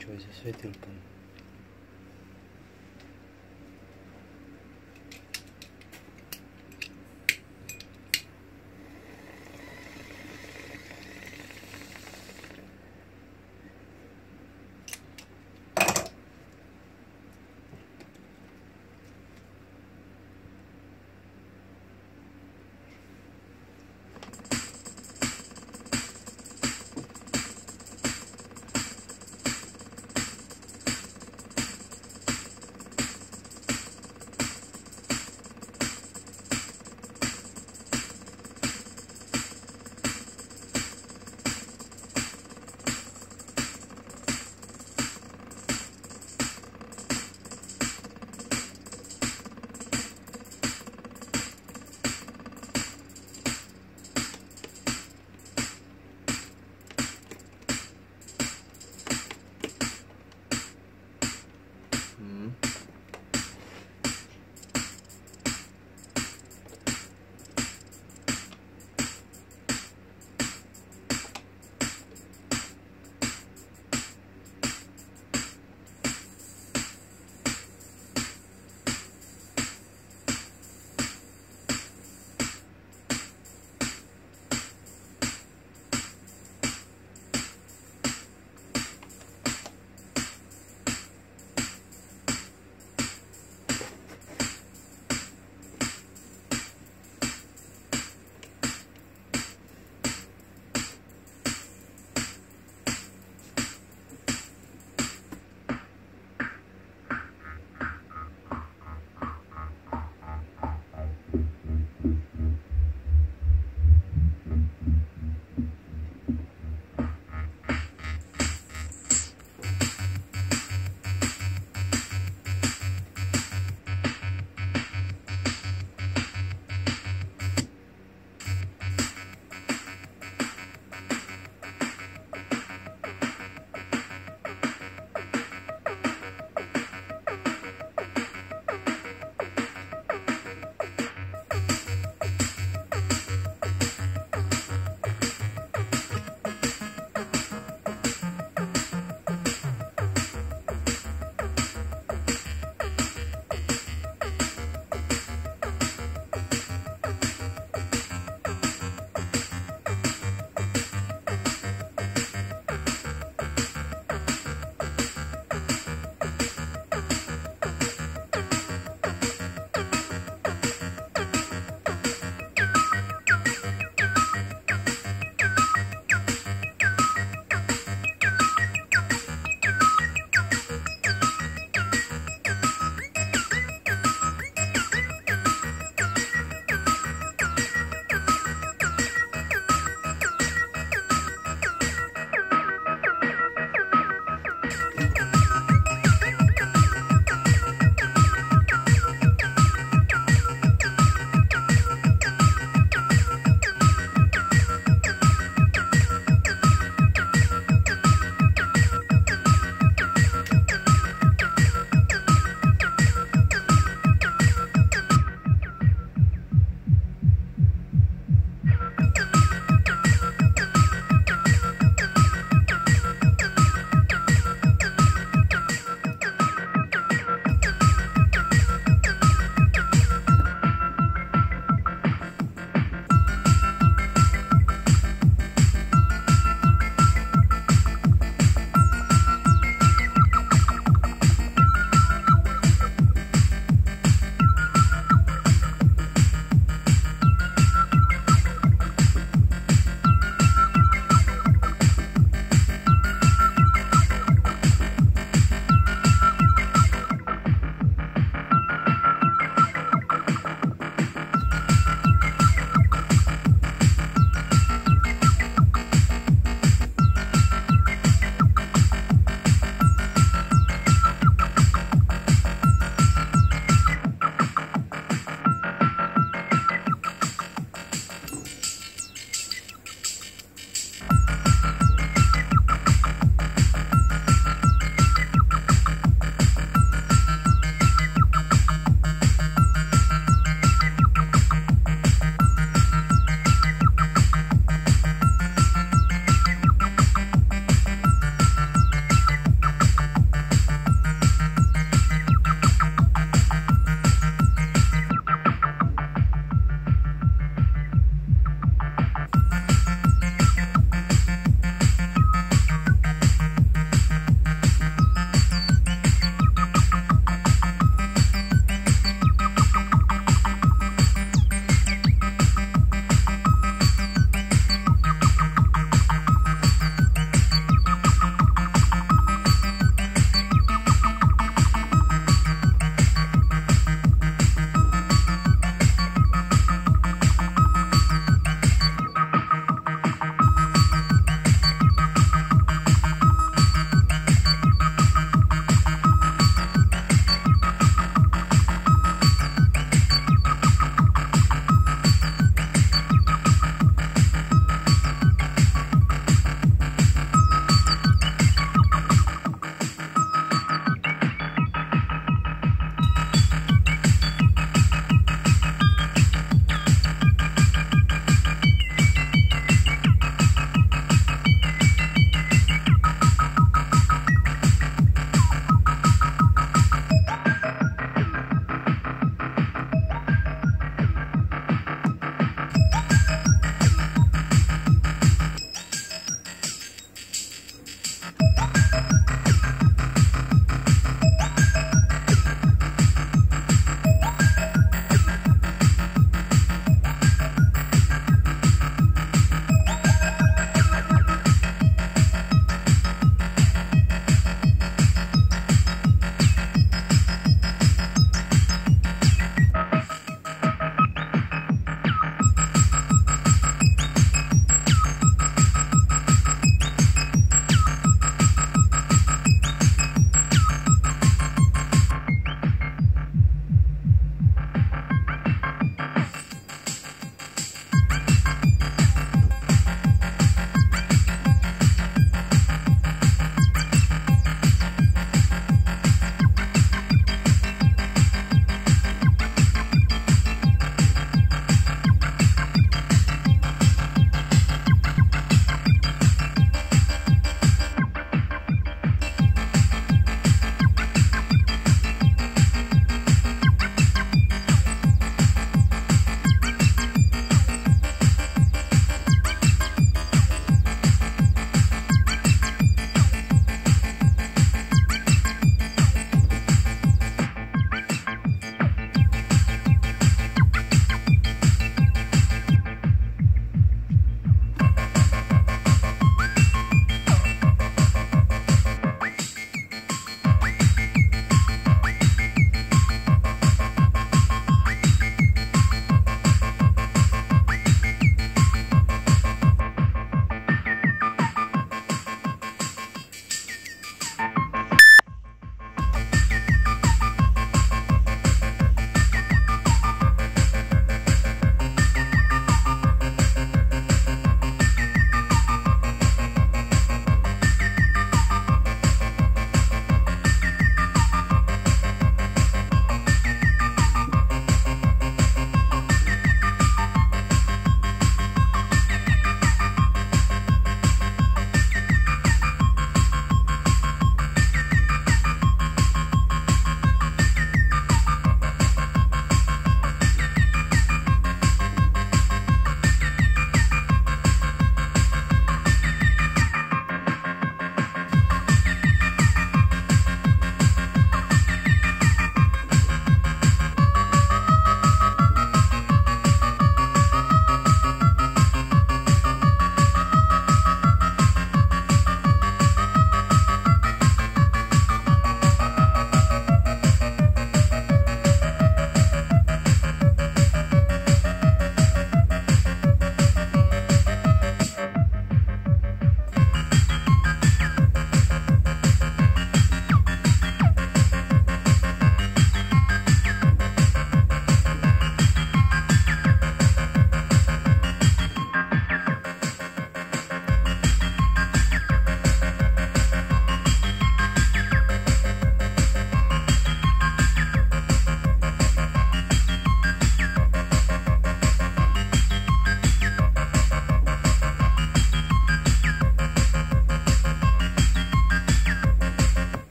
что за там?